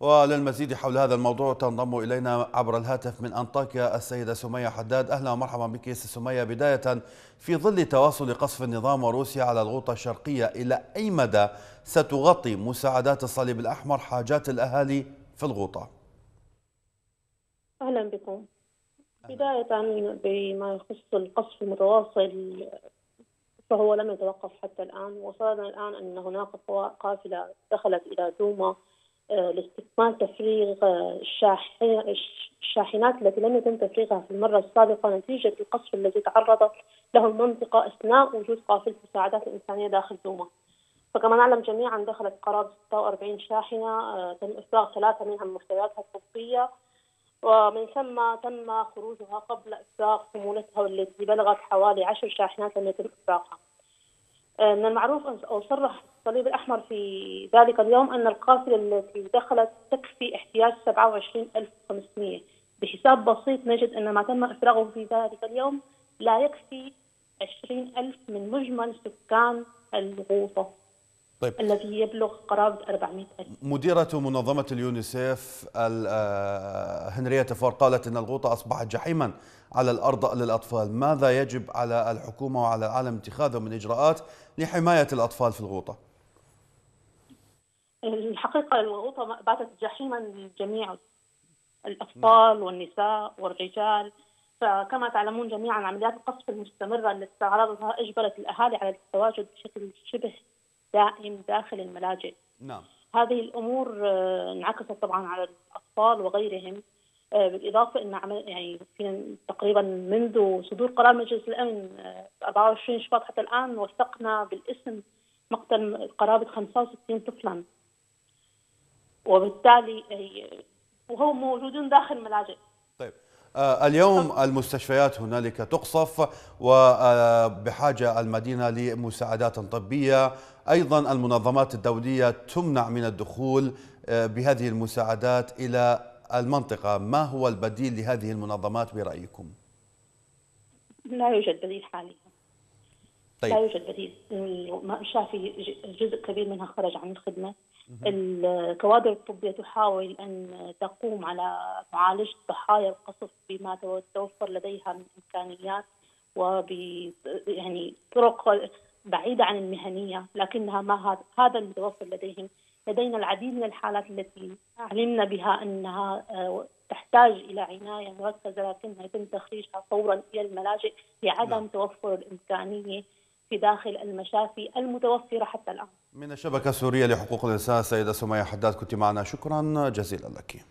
وللمزيد حول هذا الموضوع تنضم إلينا عبر الهاتف من أنطاكيا السيدة سمية حداد. أهلا ومرحبا بك سمية. بداية في ظل تواصل قصف النظام وروسيا على الغوطة الشرقية إلى أي مدى ستغطي مساعدات الصليب الأحمر حاجات الأهالي في الغوطة؟ أهلا بكم. بداية بما يخص القصف المتواصل فهو لم يتوقف حتى الآن. وصلنا الآن أن هناك قافلة دخلت إلى دوما. لاستكمال تفريغ آه، الشاحنات التي لم يتم تفريغها في المرة السابقة نتيجة القصف الذي تعرضت له المنطقة أثناء وجود قافلة مساعدات إنسانية داخل دوما. فكما نعلم جميعا دخلت قرابة 46 شاحنة آه، تم إفراغ ثلاثة منها من محتوياتها الطبية ومن ثم تم خروجها قبل إفراغ حمولتها والتي بلغت حوالي عشر شاحنات لم يتم إفراغها من المعروف أو صرح الصليب الأحمر في ذلك اليوم أن القافلة التي دخلت تكفي احتياج 27500 بحساب بسيط نجد أن ما تم إفراغه في ذلك اليوم لا يكفي 20000 من مجمل سكان الغوطة. طيب. الذي يبلغ قرابة 400 ألف. مديرة منظمة اليونيسيف آه، هنريتا فور قالت أن الغوطة أصبحت جحيما على الأرض للأطفال. ماذا يجب على الحكومة وعلى العالم اتخاذه من إجراءات لحماية الأطفال في الغوطة؟ الحقيقة الغوطة باتت جحيما للجميع الأطفال والنساء والرجال. فكما تعلمون جميعا عمليات القصف المستمرة التي تعرضها أجبرت الأهالي على التواجد بشكل شبه دائم داخل الملاجئ. نعم. هذه الأمور آه، انعكست طبعا على الأطفال وغيرهم آه، بالإضافة إن عمل يعني في تقريبا منذ صدور قرار مجلس الأمن 24 آه، شباط حتى الآن وثقنا بالاسم مقتل قرابه 65 طفلا. وبالتالي وهم موجودون داخل الملاجئ. اليوم المستشفيات هنالك تقصف وبحاجة المدينة لمساعدات طبية. أيضا المنظمات الدولية تمنع من الدخول آه، بهذه المساعدات إلى المنطقة. ما هو البديل لهذه المنظمات برأيكم؟ لا يوجد بديل حاليا. طيب. لا يوجد بديل. الشافي جزء كبير منها خرج عن الخدمة. الكوادر الطبية تحاول أن تقوم على معالجة ضحايا القصف بما توفر لديها من إمكانيات وب يعني طرق بعيدة عن المهنية لكنها ما هذا المتوفر لديهم. لدينا العديد من الحالات التي علمنا بها أنها آه، تحتاج إلى عناية مركزة لكنها يتم تخريجها فورا إلى الملاجئ لعدم نعم. توفر الإمكانية في داخل المشافي المتوفرة حتى الآن. من الشبكة السورية لحقوق الإنسان سيدة سمية حداد كنت معنا. شكرا جزيلا لك.